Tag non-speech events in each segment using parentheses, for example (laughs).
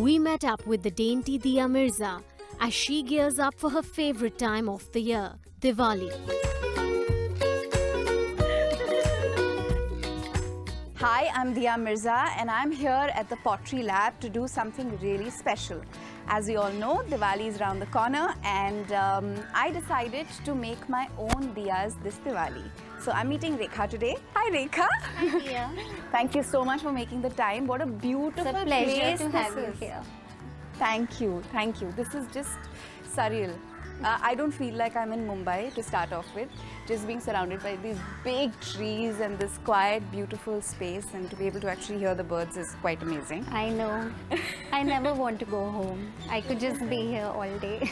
we met up with the dainty Dia Mirza as she gears up for her favorite time of the year, Diwali. Hi, I'm Dia Mirza and I'm here at the Pottery Lab to do something really special. As we all know, Diwali is around the corner and um, I decided to make my own diyas this Diwali. So I'm meeting Rekha today. Hi Rekha. Hi Dia. (laughs) Thank you so much for making the time. What a beautiful It's a pleasure place to have you here. Thank you, thank you. This is just surreal. Uh, I don't feel like I'm in Mumbai to start off with. Just being surrounded by these big trees and this quiet, beautiful space and to be able to actually hear the birds is quite amazing. I know. (laughs) I never want to go home. I could just be here all day.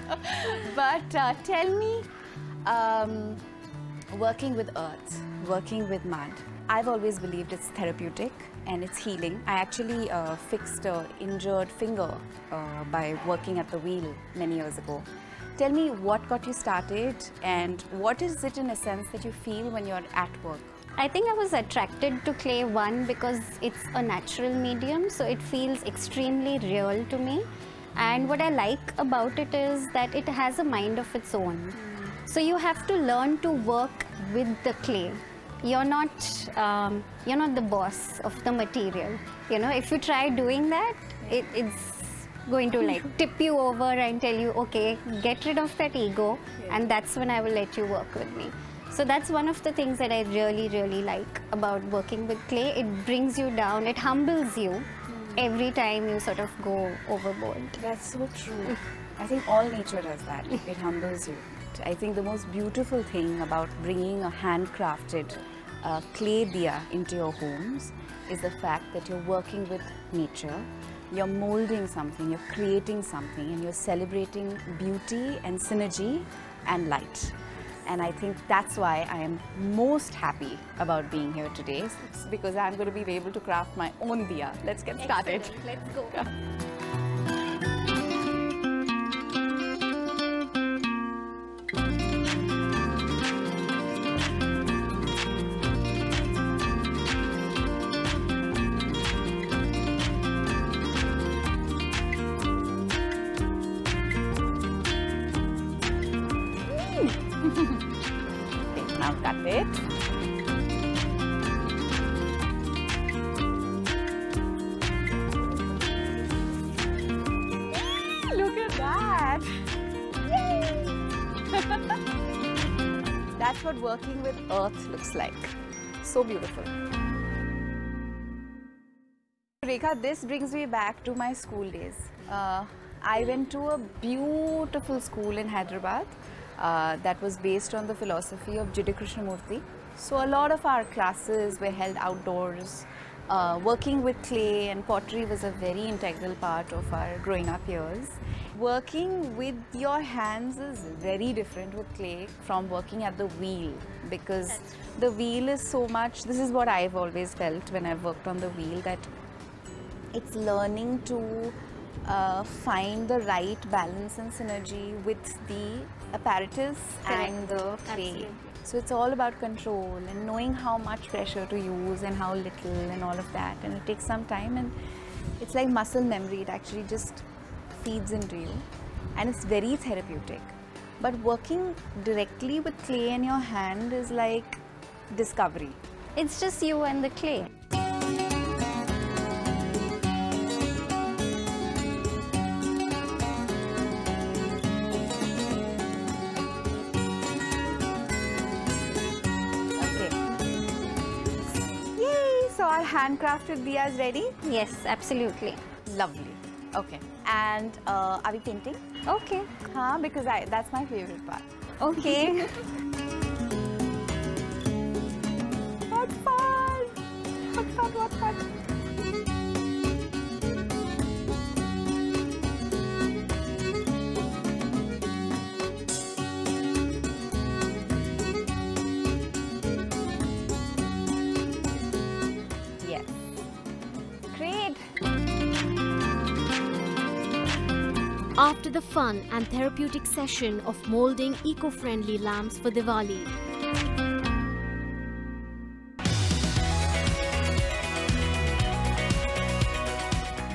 (laughs) But uh, tell me, um, working with earth, working with mud, I've always believed it's therapeutic and it's healing. I actually uh, fixed an injured finger uh, by working at the wheel many years ago. Tell me what got you started and what is it in a sense that you feel when you're at work? I think I was attracted to clay one because it's a natural medium, so it feels extremely real to me. And what I like about it is that it has a mind of its own. So you have to learn to work with the clay. You're not um, you're not the boss of the material. You know, if you try doing that, it, it's going to like (laughs) tip you over and tell you, okay, get rid of that ego, and that's when I will let you work with me. So that's one of the things that I really, really like about working with clay. It brings you down, it humbles you every time you sort of go overboard. That's so true. I think all nature does that. (laughs) It humbles you. I think the most beautiful thing about bringing a handcrafted uh, clay diya into your homes is the fact that you're working with nature, you're molding something, you're creating something, and you're celebrating beauty and synergy and light. And I think that's why I am most happy about being here today, It's because I'm going to be able to craft my own diya. Let's get started. Let's go. Okay, it. Look at that! Yay! (laughs) That's what working with earth looks like. So beautiful. Rekha, this brings me back to my school days. Uh, I went to a beautiful school in Hyderabad uh, that was based on the philosophy of Jiddu Krishnamurti. So a lot of our classes were held outdoors. Uh, working with clay and pottery was a very integral part of our growing up years. Working with your hands is very different with clay from working at the wheel because the wheel is so much, this is what I've always felt when I've worked on the wheel that it's learning to uh, find the right balance and synergy with the apparatus and the clay. So it's all about control and knowing how much pressure to use and how little and all of that. And it takes some time and it's like muscle memory. It actually just feeds into you and it's very therapeutic. But working directly with clay in your hand is like discovery. It's just you and the clay. Our handcrafted diya is ready. Yes, absolutely. Lovely. Okay. And uh, are we painting? Okay. Huh? Because I that's my favorite part. Okay. (laughs) After the fun and therapeutic session of molding eco-friendly lamps for Diwali,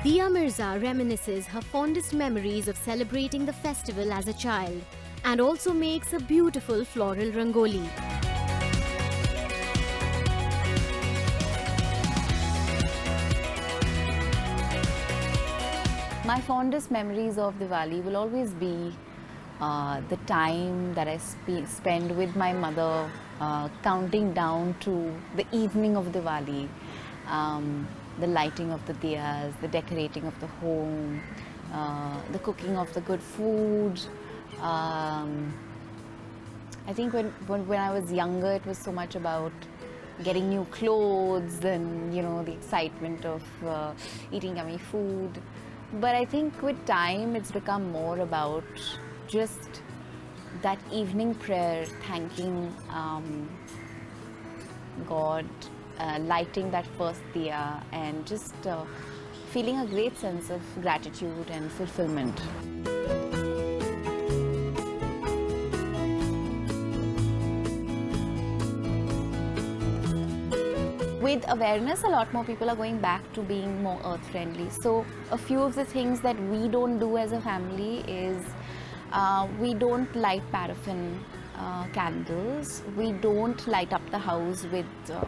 Dia Mirza reminisces her fondest memories of celebrating the festival as a child and also makes a beautiful floral rangoli. My fondest memories of Diwali will always be uh, the time that I spe- spend with my mother, uh, counting down to the evening of Diwali, um, the lighting of the diyas, the decorating of the home, uh, the cooking of the good food. Um, I think when, when, when I was younger, it was so much about getting new clothes and you know the excitement of uh, eating yummy food. But I think with time, it's become more about just that evening prayer, thanking um, God, uh, lighting that first diya, and just uh, feeling a great sense of gratitude and fulfillment. With awareness, a lot more people are going back to being more earth friendly. So, a few of the things that we don't do as a family is uh, we don't light paraffin uh, candles, we don't light up the house with uh,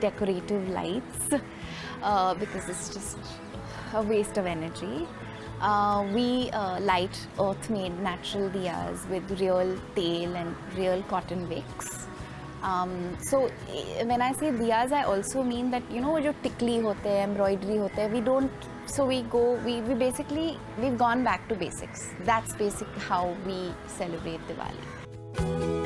decorative lights uh, because it's just a waste of energy. Uh, we uh, light earth made natural diyas with real tail and real cotton wicks. So when I say diyas I also mean that you know वो जो टिकली होते हैं embroidery होते हैं we don't so we go we, we basically we've gone back to basics that's basic how we celebrate diwali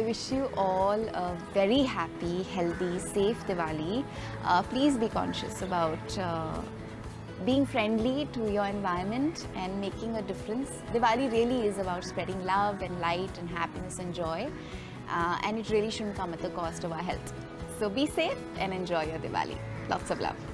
I wish you all a very happy, healthy, safe Diwali. Uh, please be conscious about uh, being friendly to your environment and making a difference. Diwali really is about spreading love and light and happiness and joy. Uh, and it really shouldn't come at the cost of our health. So be safe and enjoy your Diwali. Lots of love.